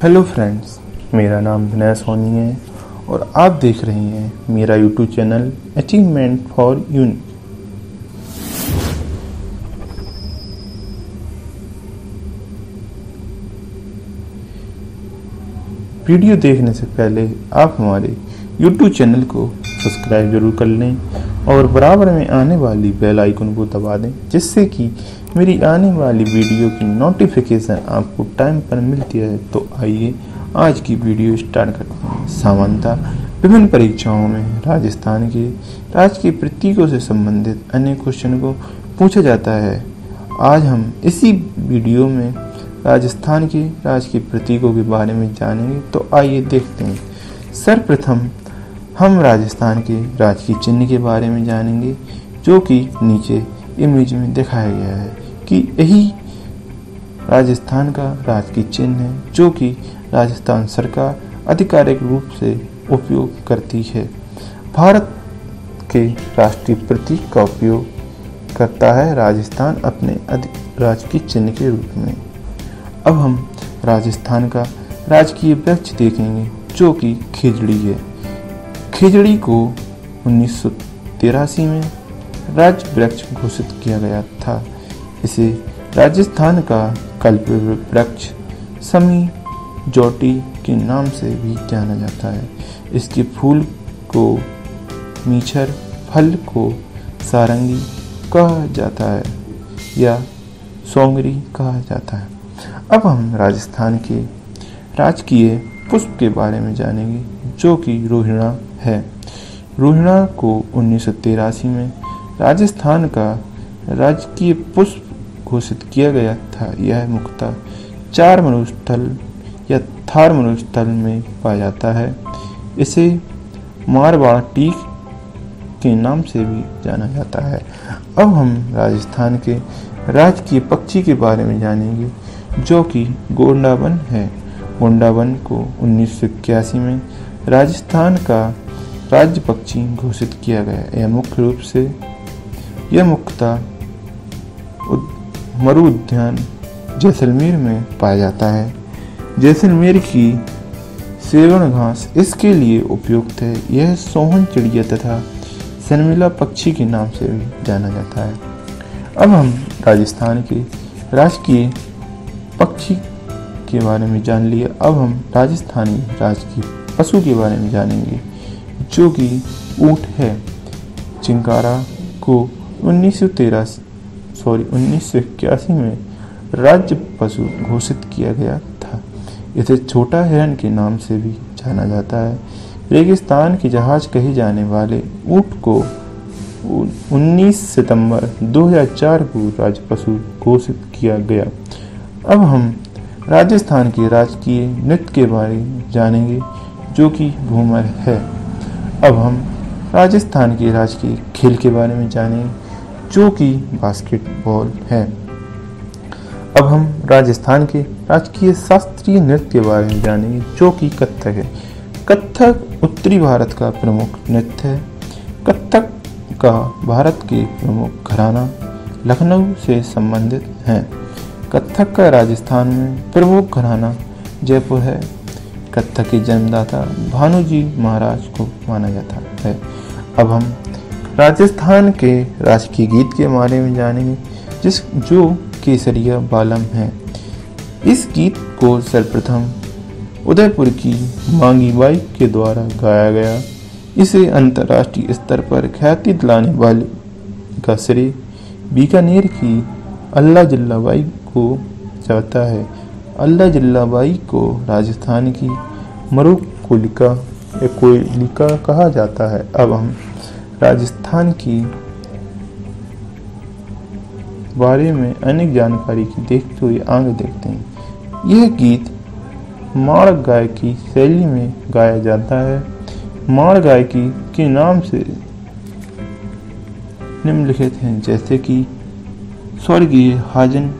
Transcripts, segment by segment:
Hello friends मेरा नाम विनय सोनी है और आप देख रहे हैं मेरा YouTube channel achievement for you video देखने से पहले आप हमारे यूट्यूब चैनल को सब्सक्राइब ज़रूर कर लें और बराबर में आने वाली बेल आइकन को दबा दें, जिससे कि मेरी आने वाली वीडियो की नोटिफिकेशन आपको टाइम पर मिलती है तो आइए आज की वीडियो स्टार्ट करते हैं। सामान्यता विभिन्न परीक्षाओं में राजस्थान के राज के प्रतीकों से संबंधित अन्य क्वेश्चन को पूछा जाता है। आज हम इसी वीडियो में राजस्थान के राज के प्रतीकों के बारे में जानेंगे। तो आइए देखते हैं। सर्वप्रथम हम राजस्थान के राजकीय चिन्ह के बारे में जानेंगे, जो कि नीचे इमेज में दिखाया गया है कि यही राजस्थान का राजकीय चिन्ह है, जो कि राजस्थान सरकार आधिकारिक रूप से उपयोग करती है। भारत के राष्ट्रीय प्रतीक का उपयोग करता है राजस्थान अपने राजकीय चिन्ह के रूप में। अब हम राजस्थान का राजकीय वृक्ष देखेंगे, जो कि खिजड़ी है। खिजड़ी को उन्नीस सौ तिरासी में राज्य वृक्ष घोषित किया गया था। इसे राजस्थान का कल्प वृक्ष समी जोटी के नाम से भी जाना जाता है। इसके फूल को मीछर फल को सारंगी कहा जाता है या सोंगरी कहा जाता है। अब हम राजस्थान के राजकीय पुष्प के बारे में जानेंगे, जो कि रोहिणा है। रोहिणा को उन्नीस में राजस्थान का राजकीय पुष्प घोषित किया गया था। यह मुख्यतः चार मनुस्थल या थार मनुस्थल में पाया जाता है। इसे मारवाड़ टीक के नाम से भी जाना जाता है। अब हम राजस्थान के राजकीय पक्षी के बारे में जानेंगे, जो कि गोंडावन है। गोंडावन को उन्नीस सौ इक्यासी में राजस्थान का राज्य पक्षी घोषित किया गया। यह मुख्य रूप से यह मुख्यतः मरु उद्यान जैसलमेर में पाया जाता है। जैसलमेर की सेवन घास इसके लिए उपयुक्त है। यह सोहन चिड़िया तथा शर्मिला पक्षी के नाम से भी जाना जाता है। अब हम राजस्थान के राजकीय पक्षी के बारे में जान लिए। अब हम राजस्थानी राजकीय पशु के बारे में जानेंगे। जो कि ऊँट है। चिंकारा को उन्नीस सॉरी उन्नीस सौ इक्यासी में राज्य पशु घोषित किया गया था। इसे छोटा हिरन के नाम से भी जाना जाता है। रेगिस्तान की जहाज़ कहे जाने वाले ऊँट को 19 सितंबर 2004 को राज्य पशु घोषित किया गया। अब हम राजस्थान के राजकीय नृत्य के बारे में जानेंगे, जो कि घूमर है। अब हम राजस्थान के राजकीय खेल के बारे में जानेंगे जो कि बास्केटबॉल है। अब हम राजस्थान के राजकीय शास्त्रीय नृत्य के बारे में जानेंगे जो कि कथक है। कथक उत्तरी भारत का प्रमुख नृत्य है। कथक का भारत के प्रमुख घराना लखनऊ से संबंधित है। कथक का राजस्थान में प्रमुख घराना जयपुर है। कथक के जन्मदाता भानुजी महाराज को माना जाता है। अब हम राजस्थान के राजकीय गीत के बारे में जानेंगे, जिस, जो केसरिया बालम है। इस गीत को सर्वप्रथम उदयपुर की मांगी बाई के द्वारा गाया गया। इसे अंतर्राष्ट्रीय स्तर पर ख्याति दिलाने वाले का श्रेय बीकानेर की अल्लाह जिल्लाबाई को जाता है। अल्लाह जिल्लाबाई को राजस्थान की मरुक कोलिका या कोयलिका कहा जाता है। अब हम राजस्थान की बारे में अनेक जानकारी की देखते हुए आगे देखते हैं। यह गीत माड़ गायकी शैली में गाया जाता है। माड़ गायकी के नाम से निम्नलिखित हैं, जैसे कि स्वर्गीय हाजन,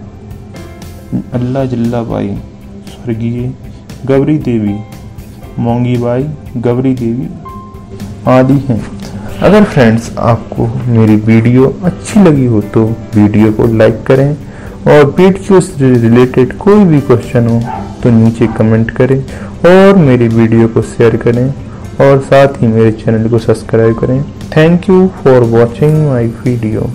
अल्लाह जल्लाबाई, स्वर्गीय गौरी देवी मोंगी बाई गौरी देवी आदि हैं। अगर फ्रेंड्स आपको मेरी वीडियो अच्छी लगी हो तो वीडियो को लाइक करें और वीडियो से रिलेटेड कोई भी क्वेश्चन हो तो नीचे कमेंट करें और मेरी वीडियो को शेयर करें और साथ ही मेरे चैनल को सब्सक्राइब करें। Thank you for watching my video